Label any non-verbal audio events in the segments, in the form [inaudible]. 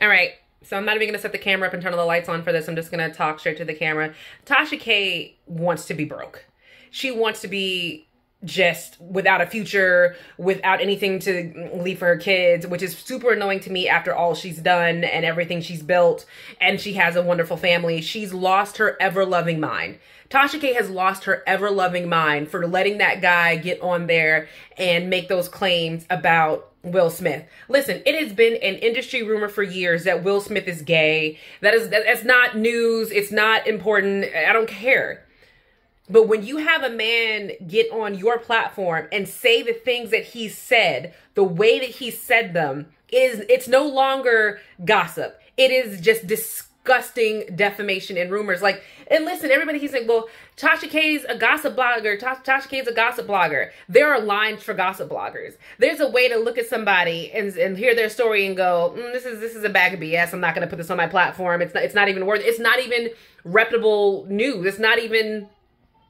All right. So I'm not even gonna set the camera up and turn all the lights on for this. I'm just gonna talk straight to the camera. Tasha K wants to be broke. She wants to be just without a future, without anything to leave for her kids, which is super annoying to me after all she's done and everything she's built. And she has a wonderful family. She's lost her ever loving mind. Tasha K has lost her ever loving mind for letting that guy get on there and make those claims about Will Smith. Listen, it has been an industry rumor for years that Will Smith is gay. That is that's not news. It's not important. I don't care. But when you have a man get on your platform and say the things that he said, the way that he said them, is it's no longer gossip. It is just disgusting defamation and rumors. Like, and listen, everybody he's like, well, Tasha K's a gossip blogger. Tasha, Tasha K's a gossip blogger. There are lines for gossip bloggers. There's a way to look at somebody and, and hear their story and go, mm, this is this is a bag of BS. I'm not going to put this on my platform. It's not, it's not even worth. It's not even reputable news. It's not even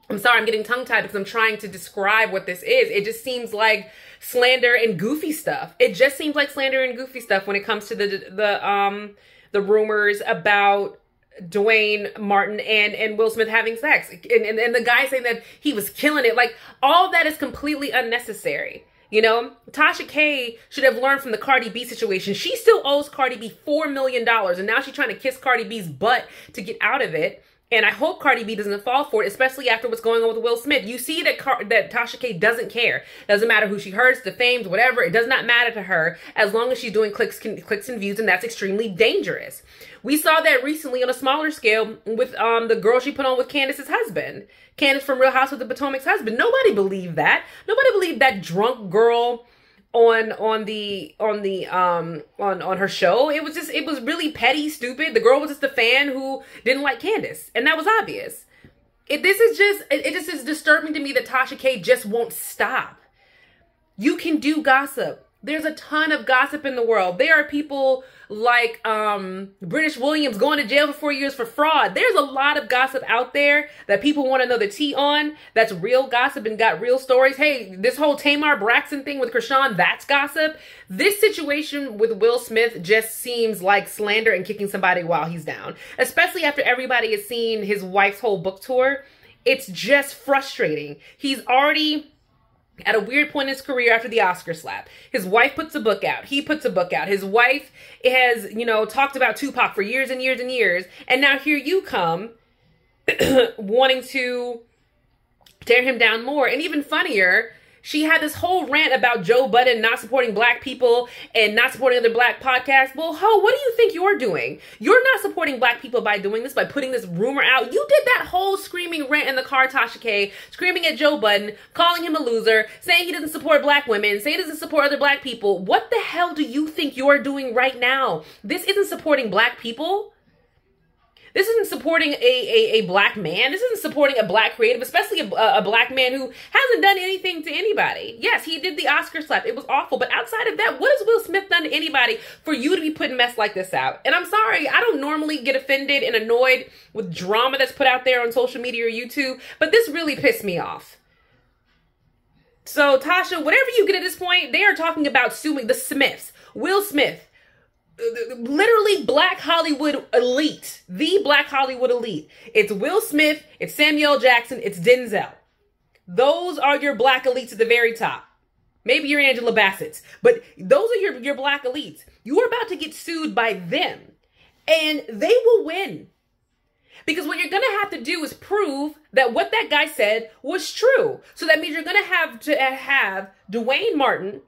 I'm sorry, I'm getting tongue tied because I'm trying to describe what this is. It just seems like slander and goofy stuff. It just seems like slander and goofy stuff when it comes to the the um the rumors about Duane Martin and and Will Smith having sex, and, and and the guy saying that he was killing it. Like all that is completely unnecessary. You know, Tasha K should have learned from the Cardi B situation. She still owes Cardi B $4 million, and now she's trying to kiss Cardi B's butt to get out of it. And I hope Cardi B doesn't fall for it, especially after what's going on with Will Smith. You see that Car- that Tasha K doesn't care. Doesn't matter who she hurts, defames, whatever. It does not matter to her as long as she's doing clicks, clicks and views, and that's extremely dangerous. We saw that recently on a smaller scale with um the girl she put on with Candace's husband, Candace from Real House with the Potomac's husband. Nobody believed that. Nobody believed that drunk girl on on the on the um on on her show. It was just it was really petty stupid. The girl was just a fan who didn't like candace and that was obvious. It this is just it, it just is disturbing to me that tasha k just won't stop. You can do gossip there's a ton of gossip in the world. There are people like um, Brittish Williams going to jail for four years for fraud. There's a lot of gossip out there that people want to know the tea on. That's real gossip and got real stories. Hey, this whole Tamar Braxton thing with Chrisean, that's gossip. This situation with Will Smith just seems like slander and kicking somebody while he's down, especially after everybody has seen his wife's whole book tour. It's just frustrating. He's already at a weird point in his career after the Oscar slap. His wife puts a book out. He puts a book out. His wife has, you know, talked about Tupac for years and years and years. And now here you come [clears throat] wanting to tear him down more. And even funnier, she had this whole rant about Joe Budden not supporting black people and not supporting other black podcasts. Well, ho, what do you think you're doing? You're not supporting black people by doing this, by putting this rumor out. You did that whole screaming rant in the car, Tasha K, screaming at Joe Budden, calling him a loser, saying he doesn't support black women, saying he doesn't support other black people. What the hell do you think you're doing right now? This isn't supporting black people. This isn't supporting a, a, a, black man. This isn't supporting a black creative, especially a, a, black man who hasn't done anything to anybody. Yes, he did the Oscar slap. It was awful. But outside of that, what has Will Smith done to anybody for you to be putting mess like this out? And I'm sorry, I don't normally get offended and annoyed with drama that's put out there on social media or YouTube, but this really pissed me off. So, Tasha, whatever you get at this point, they are talking about suing the Smiths. Will Smith, literally black Hollywood elite, the black Hollywood elite. It's Will Smith, it's Samuel Jackson, it's Denzel. Those are your black elites at the very top. Maybe you're Angela Bassett's, but those are your, your black elites. You are about to get sued by them, and they will win. Because what you're going to have to do is prove that what that guy said was true. So that means you're going to have to uh, have Duane Martin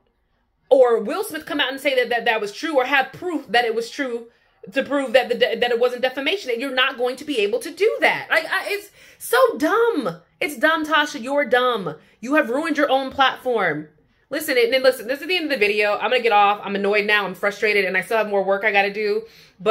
or Will Smith come out and say that that, that was true or have proof that it was true to prove that the that it wasn't defamation and you're not going to be able to do that. Like I, it's so dumb. It's dumb tasha. You're dumb. You have ruined your own platform. Listen and then listen this is the end of the video. I'm gonna get off. I'm annoyed now. I'm frustrated and i still have more work i gotta do but